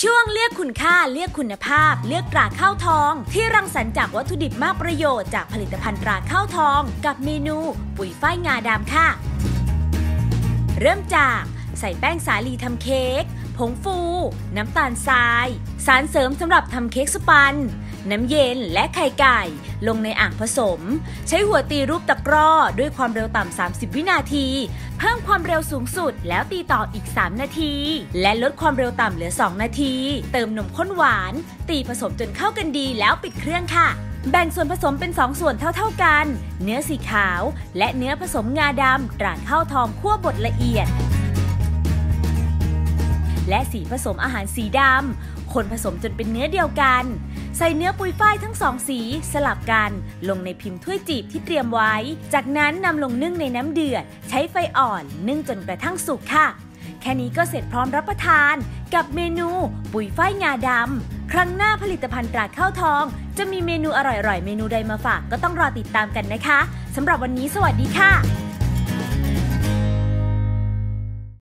ช่วงเลือกคุณค่าเลือกคุณภาพ เลือกตราข้าวทอง ที่รังสรรค์จากวัตถุดิบมากประโยชน์จากผลิตภัณฑ์ตราข้าวทอง กับเมนู ปุ๋ยฝ้ายงาดำค่ะ เริ่มจาก ใส่แป้งสาลีทำเค้ก ผงฟู น้ำตาลทราย สารเสริมสำหรับทำเค้กสปัน น้ำเย็นและไข่ไก่ ลงในอ่างผสม ใช้หัวตีรูปตะกร้อ ด้วยความเร็วต่ำ 30 วินาที เพิ่มความเร็วสูงสุดแล้วตีต่ออีก 3 นาที และลดความเร็วต่ำเหลือ 2 นาที เติมนมข้นหวาน ตีผสมจนเข้ากันดีแล้วปิดเครื่องค่ะแบ่งส่วนผสมเป็น 2 ส่วนเท่าๆกัน เนื้อสีขาว และเนื้อผสมงาดำตราข้าวทองคั่วบดละเอียด และสีผสมอาหารสีดำคนผสมจนเป็นเนื้อเดียวกัน ใส่เนื้อปุยฝ้ายทั้งสองสีสลับกัน ลงในพิมพ์ถ้วยจีบที่เตรียมไว้ จากนั้นนำลงนึ่งในน้ำเดือด ใช้ไฟอ่อนนึ่งจนกระทั่งสุกค่ะ แค่นี้ก็เสร็จพร้อมรับประทาน กับเมนูปุ๋ยฝ้ายงาดำครั้งหน้าผลิตภัณฑ์ตราข้าวทอง จะมีเมนูอร่อยๆ เมนูใดมาฝากก็ต้องรอติดตามกันนะคะสำหรับวันนี้สวัสดีค่ะ